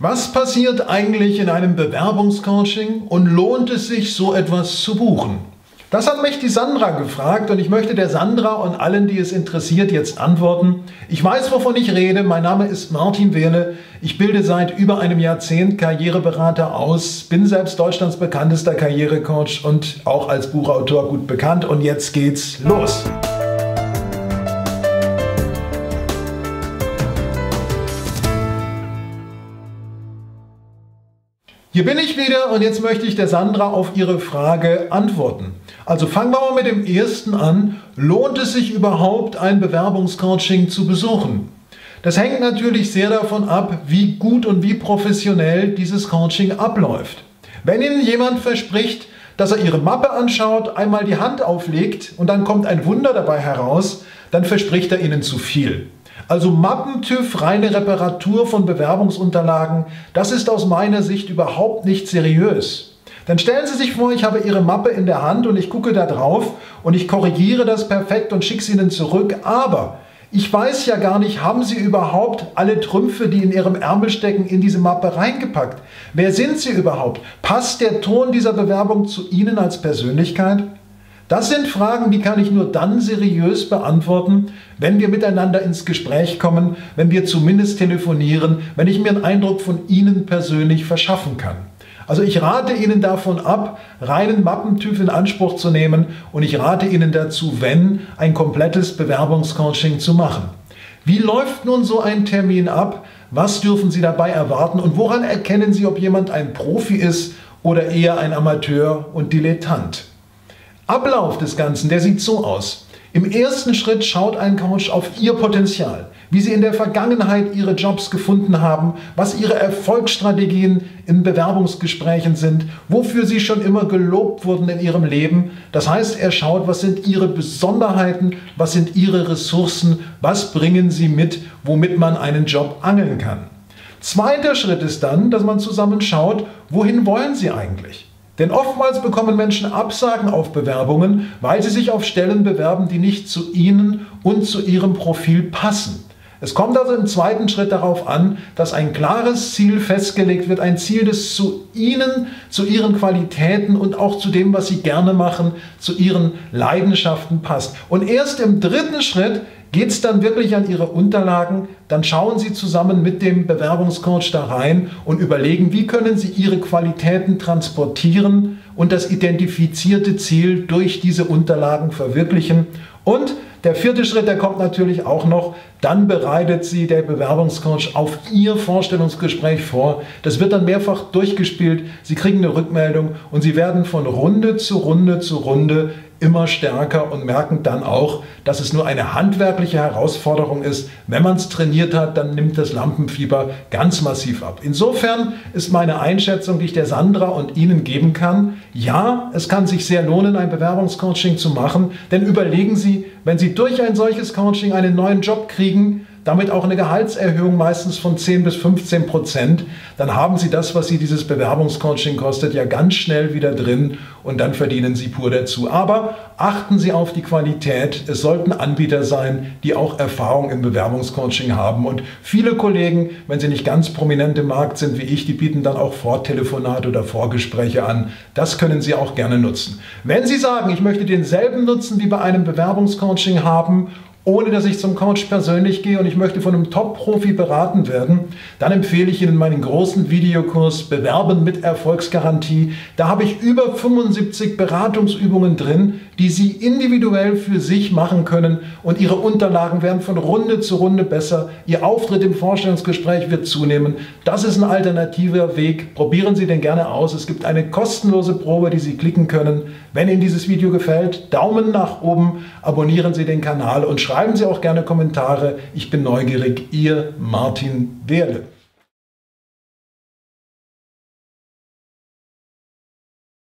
Was passiert eigentlich in einem Bewerbungscoaching und lohnt es sich, so etwas zu buchen? Das hat mich die Sandra gefragt und ich möchte der Sandra und allen, die es interessiert, jetzt antworten. Ich weiß, wovon ich rede. Mein Name ist Martin Wehle. Ich bilde seit über einem Jahrzehnt Karriereberater aus, bin selbst Deutschlands bekanntester Karrierecoach und auch als Buchautor gut bekannt. Und jetzt geht's los. Hier bin ich wieder und jetzt möchte ich der Sandra auf ihre Frage antworten. Also fangen wir mal mit dem ersten an. Lohnt es sich überhaupt, ein Bewerbungscoaching zu besuchen? Das hängt natürlich sehr davon ab, wie gut und wie professionell dieses Coaching abläuft. Wenn Ihnen jemand verspricht, dass er Ihre Mappe anschaut, einmal die Hand auflegt und dann kommt ein Wunder dabei heraus, dann verspricht er Ihnen zu viel. Also Mappentüv, reine Reparatur von Bewerbungsunterlagen, das ist aus meiner Sicht überhaupt nicht seriös. Dann stellen Sie sich vor, ich habe Ihre Mappe in der Hand und ich gucke da drauf und ich korrigiere das perfekt und schicke es Ihnen zurück, aber ich weiß ja gar nicht, haben Sie überhaupt alle Trümpfe, die in Ihrem Ärmel stecken, in diese Mappe reingepackt? Wer sind Sie überhaupt? Passt der Ton dieser Bewerbung zu Ihnen als Persönlichkeit? Das sind Fragen, die kann ich nur dann seriös beantworten, wenn wir miteinander ins Gespräch kommen, wenn wir zumindest telefonieren, wenn ich mir einen Eindruck von Ihnen persönlich verschaffen kann. Also ich rate Ihnen davon ab, reinen Mappentyp in Anspruch zu nehmen und ich rate Ihnen dazu, wenn, ein komplettes Bewerbungscoaching zu machen. Wie läuft nun so ein Termin ab? Was dürfen Sie dabei erwarten und woran erkennen Sie, ob jemand ein Profi ist oder eher ein Amateur und Dilettant? Ablauf des Ganzen, der sieht so aus. Im ersten Schritt schaut ein Coach auf Ihr Potenzial, wie Sie in der Vergangenheit Ihre Jobs gefunden haben, was Ihre Erfolgsstrategien in Bewerbungsgesprächen sind, wofür Sie schon immer gelobt wurden in Ihrem Leben. Das heißt, er schaut, was sind Ihre Besonderheiten, was sind Ihre Ressourcen, was bringen Sie mit, womit man einen Job angeln kann. Zweiter Schritt ist dann, dass man zusammen schaut, wohin wollen Sie eigentlich? Denn oftmals bekommen Menschen Absagen auf Bewerbungen, weil sie sich auf Stellen bewerben, die nicht zu ihnen und zu ihrem Profil passen. Es kommt also im zweiten Schritt darauf an, dass ein klares Ziel festgelegt wird, ein Ziel, das zu Ihnen, zu Ihren Qualitäten und auch zu dem, was Sie gerne machen, zu Ihren Leidenschaften passt. Und erst im dritten Schritt geht es dann wirklich an Ihre Unterlagen, dann schauen Sie zusammen mit dem Bewerbungscoach da rein und überlegen, wie können Sie Ihre Qualitäten transportieren und das identifizierte Ziel durch diese Unterlagen verwirklichen. Und der vierte Schritt, der kommt natürlich auch noch, dann bereitet Sie der Bewerbungscoach auf Ihr Vorstellungsgespräch vor. Das wird dann mehrfach durchgespielt. Sie kriegen eine Rückmeldung und Sie werden von Runde zu Runde zu Runde immer stärker und merken dann auch, dass es nur eine handwerkliche Herausforderung ist. Wenn man es trainiert hat, dann nimmt das Lampenfieber ganz massiv ab. Insofern ist meine Einschätzung, die ich der Sandra und Ihnen geben kann, ja, es kann sich sehr lohnen, ein Bewerbungscoaching zu machen, denn überlegen Sie, wenn Sie durch ein solches Coaching einen neuen Job kriegen, damit auch eine Gehaltserhöhung meistens von 10 bis 15 Prozent, dann haben Sie das, was Sie dieses Bewerbungscoaching kostet, ja ganz schnell wieder drin und dann verdienen Sie pur dazu. Aber achten Sie auf die Qualität. Es sollten Anbieter sein, die auch Erfahrung im Bewerbungscoaching haben. Und viele Kollegen, wenn sie nicht ganz prominent im Markt sind wie ich, die bieten dann auch Vortelefonate oder Vorgespräche an. Das können Sie auch gerne nutzen. Wenn Sie sagen, ich möchte denselben Nutzen wie bei einem Bewerbungscoaching haben ohne dass ich zum Coach persönlich gehe und ich möchte von einem Top-Profi beraten werden, dann empfehle ich Ihnen meinen großen Videokurs Bewerben mit Erfolgsgarantie. Da habe ich über 75 Beratungsübungen drin, die Sie individuell für sich machen können und Ihre Unterlagen werden von Runde zu Runde besser. Ihr Auftritt im Vorstellungsgespräch wird zunehmen. Das ist ein alternativer Weg. Probieren Sie den gerne aus. Es gibt eine kostenlose Probe, die Sie klicken können. Wenn Ihnen dieses Video gefällt, Daumen nach oben, abonnieren Sie den Kanal und schreiben Sie auch gerne Kommentare. Ich bin neugierig. Ihr Martin Wehrle.